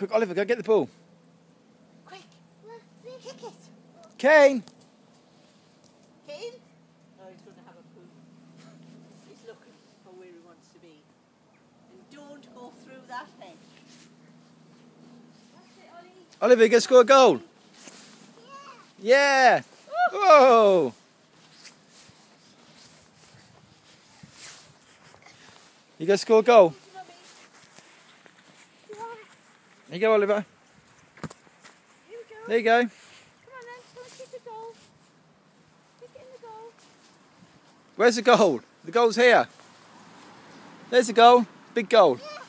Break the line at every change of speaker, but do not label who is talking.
Quick, Oliver, go get the ball.
Quick, kick it.
Kane!
Kane? Oh, go through that hedge. That's it, Ollie.
Oliver, you going to score a goal? Yeah! Whoa! You going to score a goal? There you go, Oliver.
Here we go.
There you go.
Come on then, go and kick the goal. Kick it in the goal.
Where's the goal? The goal's here. There's the goal. Big goal.
Yeah.